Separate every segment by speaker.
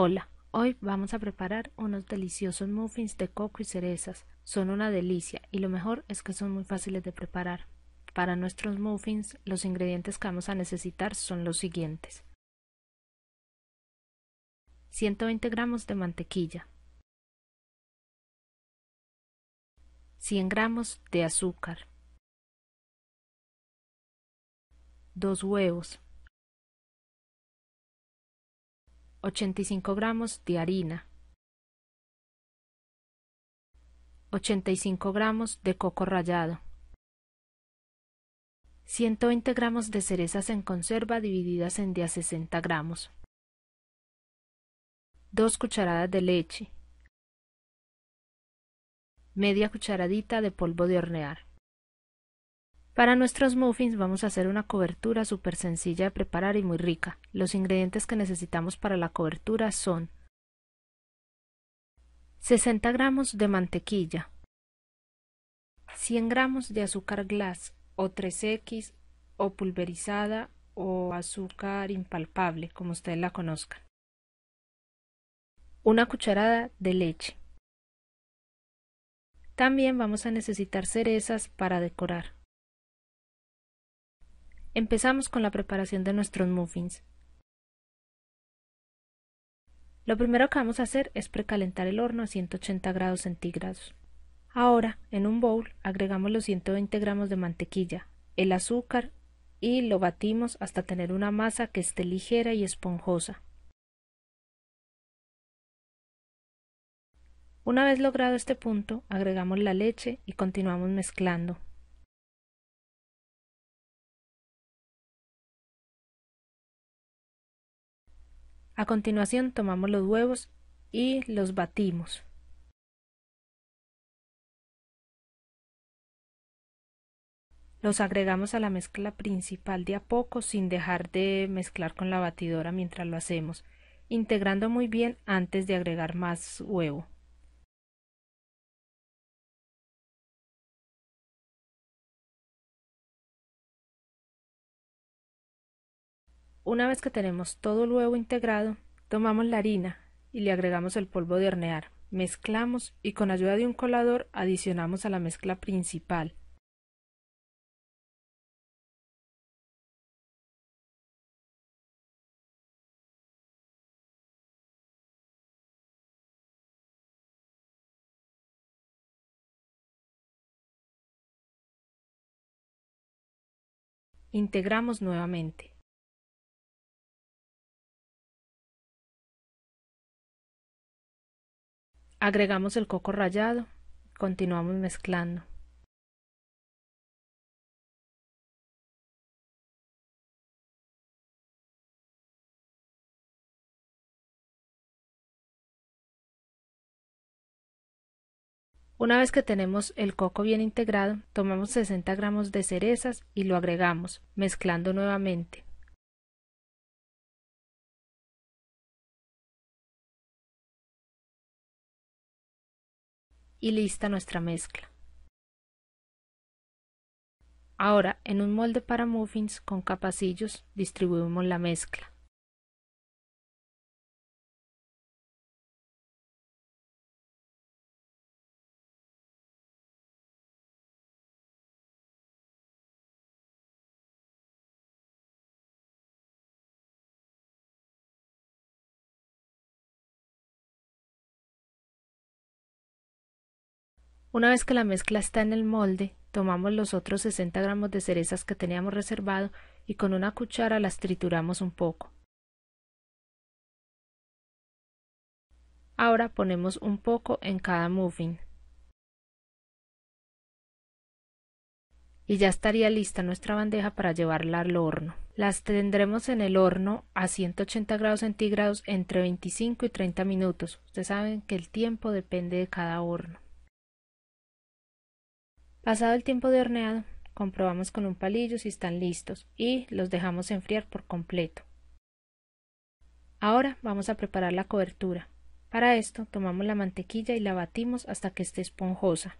Speaker 1: Hola, hoy vamos a preparar unos deliciosos muffins de coco y cerezas. Son una delicia y lo mejor es que son muy fáciles de preparar. Para nuestros muffins los ingredientes que vamos a necesitar son los siguientes. 120 gramos de mantequilla 100 gramos de azúcar 2 huevos 85 gramos de harina, 85 gramos de coco rallado, 120 gramos de cerezas en conserva divididas en de a 60 gramos, 2 cucharadas de leche, media cucharadita de polvo de hornear. Para nuestros muffins vamos a hacer una cobertura súper sencilla de preparar y muy rica. Los ingredientes que necesitamos para la cobertura son 60 gramos de mantequilla, 100 gramos de azúcar glass o 3X o pulverizada o azúcar impalpable, como ustedes la conozcan. Una cucharada de leche. También vamos a necesitar cerezas para decorar. Empezamos con la preparación de nuestros muffins. Lo primero que vamos a hacer es precalentar el horno a 180 grados centígrados. Ahora, en un bowl, agregamos los 120 gramos de mantequilla, el azúcar y lo batimos hasta tener una masa que esté ligera y esponjosa. Una vez logrado este punto, agregamos la leche y continuamos mezclando. A continuación tomamos los huevos y los batimos. Los agregamos a la mezcla principal de a poco sin dejar de mezclar con la batidora mientras lo hacemos, integrando muy bien antes de agregar más huevo. Una vez que tenemos todo el huevo integrado, tomamos la harina y le agregamos el polvo de hornear, mezclamos y con ayuda de un colador adicionamos a la mezcla principal. Integramos nuevamente. Agregamos el coco rallado, continuamos mezclando. Una vez que tenemos el coco bien integrado, tomamos 60 gramos de cerezas y lo agregamos, mezclando nuevamente. Y lista nuestra mezcla. Ahora, en un molde para muffins con capacillos distribuimos la mezcla. Una vez que la mezcla está en el molde, tomamos los otros 60 gramos de cerezas que teníamos reservado y con una cuchara las trituramos un poco. Ahora ponemos un poco en cada muffin. Y ya estaría lista nuestra bandeja para llevarla al horno. Las tendremos en el horno a 180 grados centígrados entre 25 y 30 minutos. Ustedes saben que el tiempo depende de cada horno. Pasado el tiempo de horneado, comprobamos con un palillo si están listos y los dejamos enfriar por completo. Ahora vamos a preparar la cobertura. Para esto tomamos la mantequilla y la batimos hasta que esté esponjosa.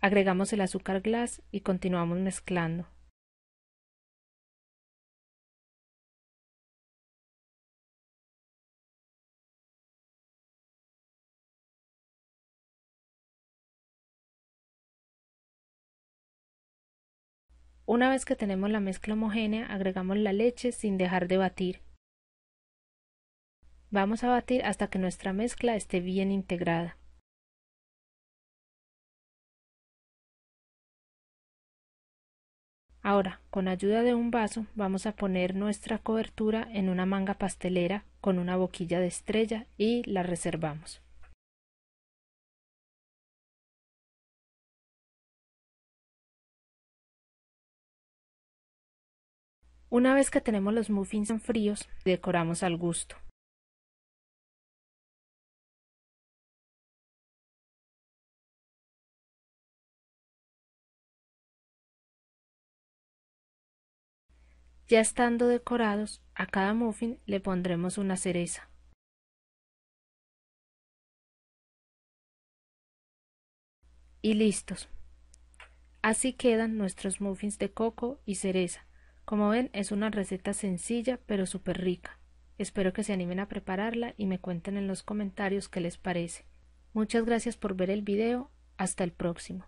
Speaker 1: Agregamos el azúcar glass y continuamos mezclando. Una vez que tenemos la mezcla homogénea, agregamos la leche sin dejar de batir. Vamos a batir hasta que nuestra mezcla esté bien integrada. Ahora, con ayuda de un vaso, vamos a poner nuestra cobertura en una manga pastelera con una boquilla de estrella y la reservamos. Una vez que tenemos los muffins fríos, decoramos al gusto. Ya estando decorados, a cada muffin le pondremos una cereza. Y listos. Así quedan nuestros muffins de coco y cereza. Como ven, es una receta sencilla pero súper rica. Espero que se animen a prepararla y me cuenten en los comentarios qué les parece. Muchas gracias por ver el video. Hasta el próximo.